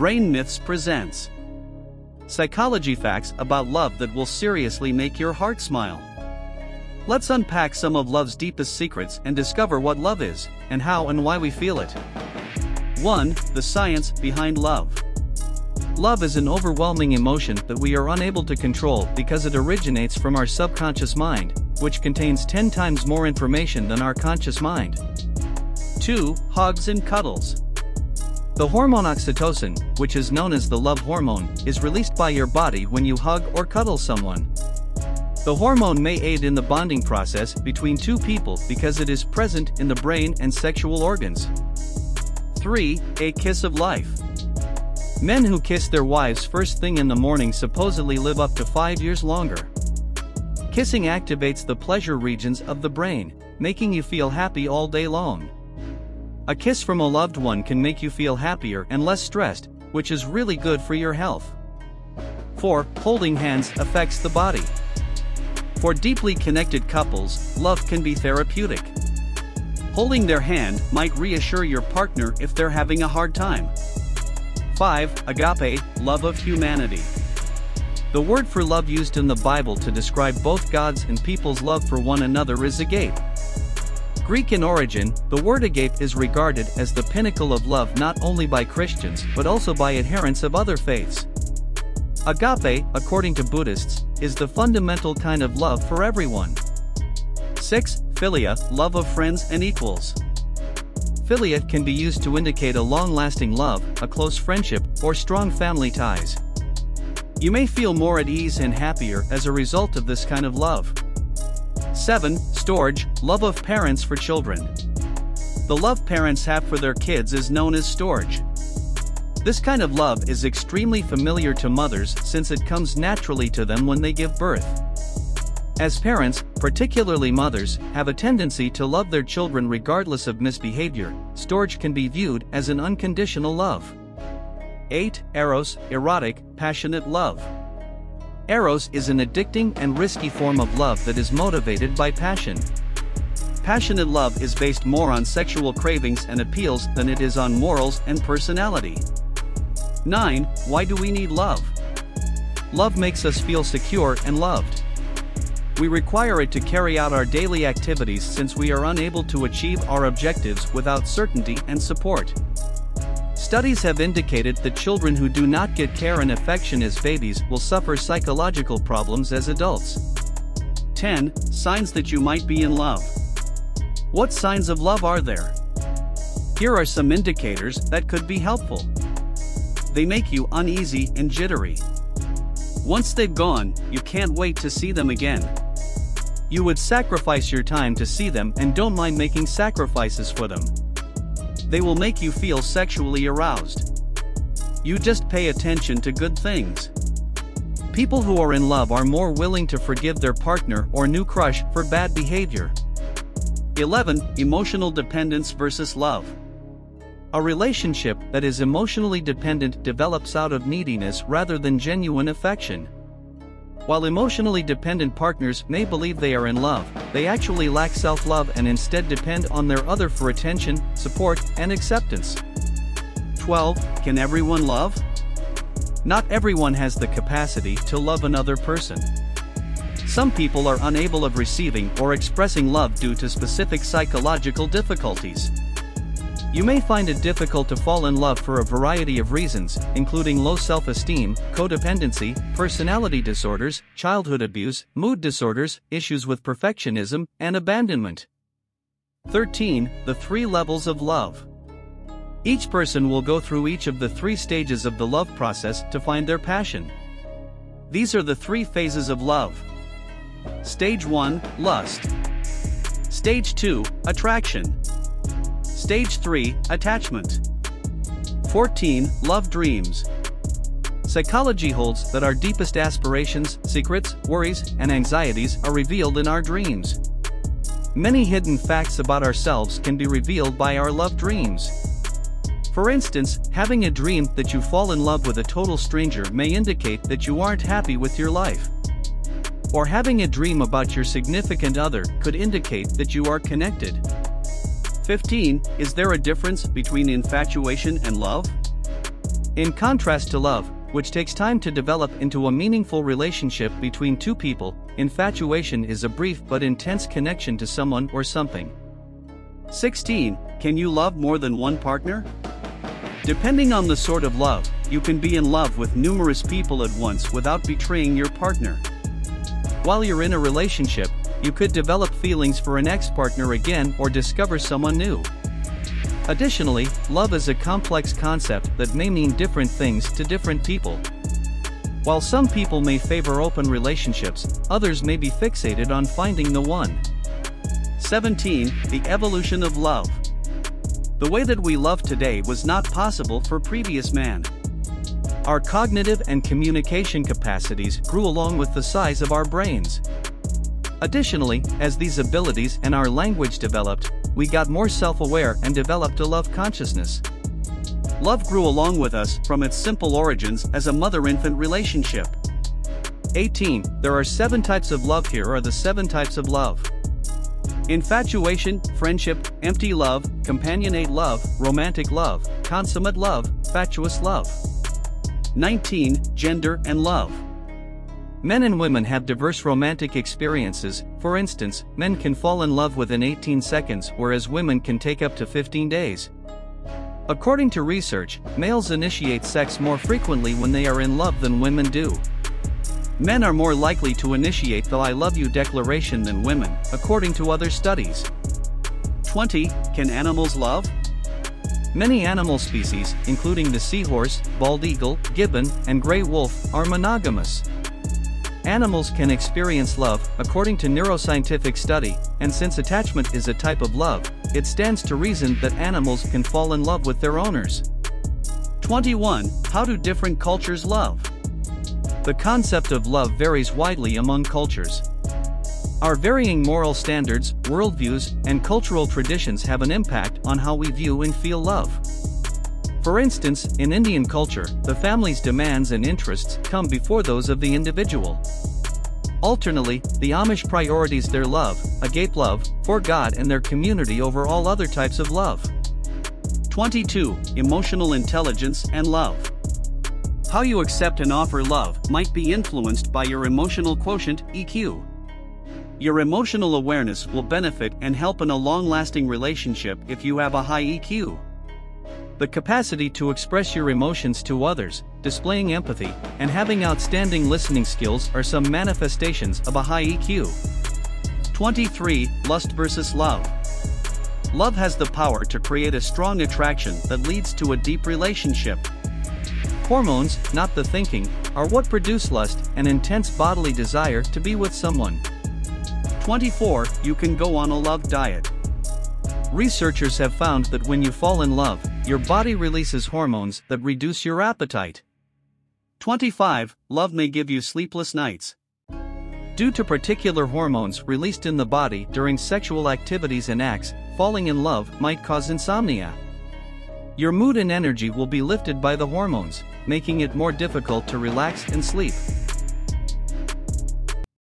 Brain Myths presents Psychology Facts about Love that will seriously make your heart smile. Let's unpack some of love's deepest secrets and discover what love is, and how and why we feel it. 1. The science behind love. Love is an overwhelming emotion that we are unable to control because it originates from our subconscious mind, which contains 10 times more information than our conscious mind. 2. Hugs and cuddles. The hormone oxytocin, which is known as the love hormone, is released by your body when you hug or cuddle someone. The hormone may aid in the bonding process between two people because it is present in the brain and sexual organs. 3. A kiss of life. Men who kiss their wives first thing in the morning supposedly live up to 5 years longer. Kissing activates the pleasure regions of the brain, making you feel happy all day long. A kiss from a loved one can make you feel happier and less stressed, which is really good for your health. 4. Holding hands affects the body. For deeply connected couples, love can be therapeutic. Holding their hand might reassure your partner if they're having a hard time. 5. Agape, love of humanity. The word for love used in the Bible to describe both God's and people's love for one another is agape. Greek in origin, the word agape is regarded as the pinnacle of love not only by Christians but also by adherents of other faiths. Agape, according to Buddhists, is the fundamental kind of love for everyone. 6. Philia, love of friends and equals. Philia can be used to indicate a long-lasting love, a close friendship, or strong family ties. You may feel more at ease and happier as a result of this kind of love. 7. Storge, love of parents for children. The love parents have for their kids is known as storge. This kind of love is extremely familiar to mothers since it comes naturally to them when they give birth. As parents, particularly mothers, have a tendency to love their children regardless of misbehavior, storge can be viewed as an unconditional love. 8. Eros, erotic, passionate love. Eros is an addicting and risky form of love that is motivated by passion. Passionate love is based more on sexual cravings and appeals than it is on morals and personality. 9. Why do we need love? Love makes us feel secure and loved. We require it to carry out our daily activities since we are unable to achieve our objectives without certainty and support. Studies have indicated that children who do not get care and affection as babies will suffer psychological problems as adults. 10. Signs that you might be in love. What signs of love are there? Here are some indicators that could be helpful. They make you uneasy and jittery. Once they've gone, you can't wait to see them again. You would sacrifice your time to see them and don't mind making sacrifices for them. They will make you feel sexually aroused. You just pay attention to good things. People who are in love are more willing to forgive their partner or new crush for bad behavior. 11. Emotional dependence versus love. A relationship that is emotionally dependent develops out of neediness rather than genuine affection. While emotionally dependent partners may believe they are in love, they actually lack self love and instead depend on their other for attention, support, and acceptance. 12. Can everyone love? Not everyone has the capacity to love another person. Some people are unable of receiving or expressing love due to specific psychological difficulties. You may find it difficult to fall in love for a variety of reasons, including low self-esteem, codependency, personality disorders, childhood abuse, mood disorders, issues with perfectionism, and abandonment. 13. The three levels of love. Each person will go through each of the three stages of the love process to find their passion. These are the three phases of love. Stage 1 Lust. Stage 2 Attraction. Stage 3 Attachment. 14 Love Dreams. Psychology holds that our deepest aspirations, secrets, worries, and anxieties are revealed in our dreams. Many hidden facts about ourselves can be revealed by our love dreams. For instance, having a dream that you fall in love with a total stranger may indicate that you aren't happy with your life. Or having a dream about your significant other could indicate that you are connected. 15. Is there a difference between infatuation and love? In contrast to love, which takes time to develop into a meaningful relationship between two people, infatuation is a brief but intense connection to someone or something. 16. Can you love more than one partner? Depending on the sort of love, you can be in love with numerous people at once without betraying your partner. While you're in a relationship, you could develop feelings for an ex partner again or discover someone new. Additionally, love is a complex concept that may mean different things to different people. While some people may favor open relationships, others may be fixated on finding the one. 17. The evolution of love. The way that we love today was not possible for previous man. Our cognitive and communication capacities grew along with the size of our brains. Additionally, as these abilities and our language developed, we got more self-aware and developed a love consciousness. Love grew along with us from its simple origins as a mother-infant relationship. 18. There are seven types of love here are the seven types of love. Infatuation, friendship, empty love, companionate love, romantic love, consummate love, fatuous love. 19. Gender and love. Men and women have diverse romantic experiences, for instance, men can fall in love within 18 seconds whereas women can take up to 15 days. According to research, males initiate sex more frequently when they are in love than women do. Men are more likely to initiate the I love you declaration than women, according to other studies. 20. Can animals love? Many animal species, including the seahorse, bald eagle, gibbon, and gray wolf, are monogamous. Animals can experience love, according to neuroscientific study, and since attachment is a type of love, it stands to reason that animals can fall in love with their owners. 21. How do different cultures love? The concept of love varies widely among cultures. Our varying moral standards, worldviews, and cultural traditions have an impact on how we view and feel love. For instance, in Indian culture, the family's demands and interests come before those of the individual. Alternately, the Amish priorities their love, agape love, for God and their community over all other types of love. 22. Emotional intelligence and love. How you accept and offer love might be influenced by your emotional quotient, EQ. Your emotional awareness will benefit and help in a long lasting relationship if you have a high EQ. The capacity to express your emotions to others, displaying empathy, and having outstanding listening skills are some manifestations of a high EQ. 23. Lust versus love. Love has the power to create a strong attraction that leads to a deep relationship. Hormones, not the thinking, are what produce lust and intense bodily desire to be with someone. 24. You can go on a love diet. Researchers have found that when you fall in love, your body releases hormones that reduce your appetite. 25. Love may give you sleepless nights. Due to particular hormones released in the body during sexual activities and acts, falling in love might cause insomnia. Your mood and energy will be lifted by the hormones, making it more difficult to relax and sleep.